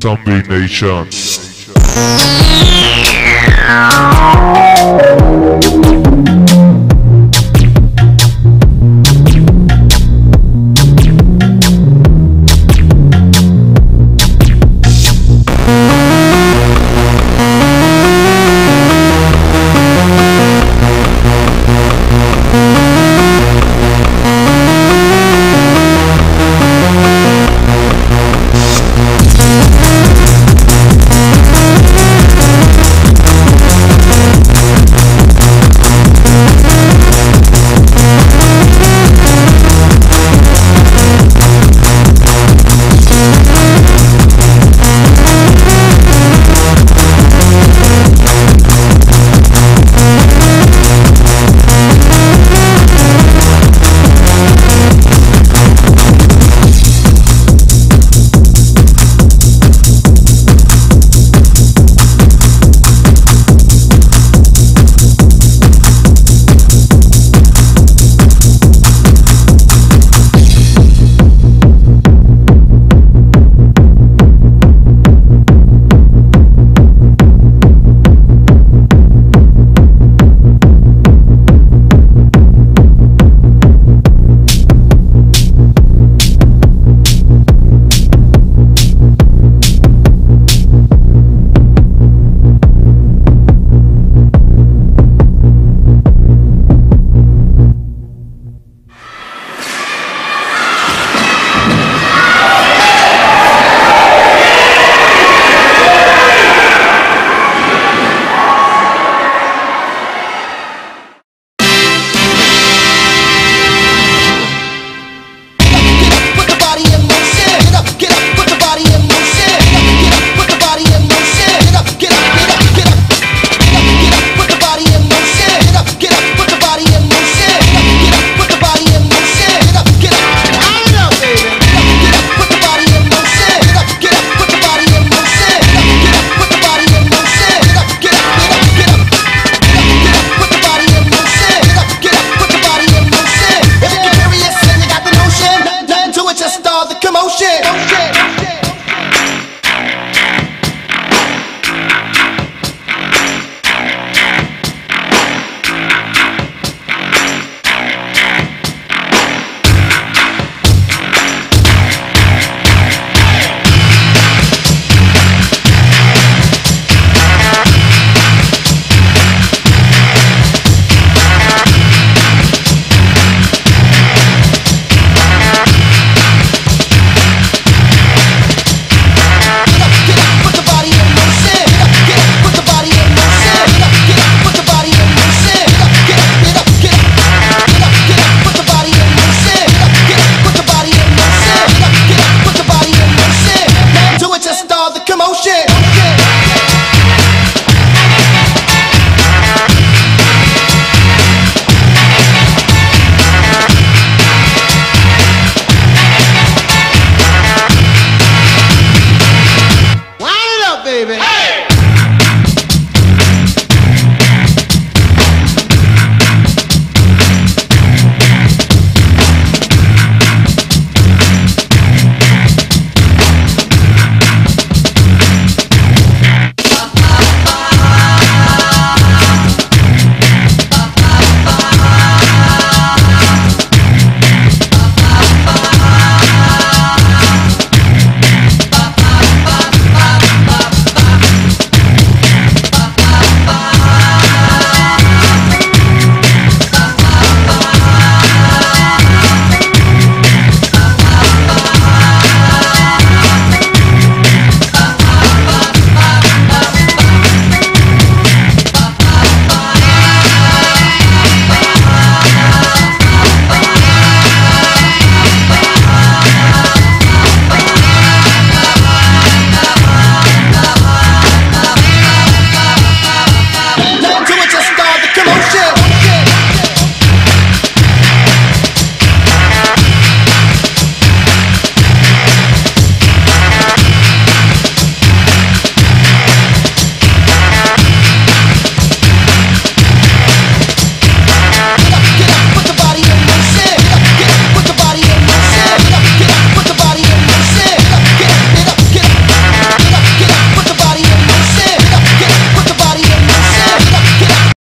Zombie Nation. Motion. If you're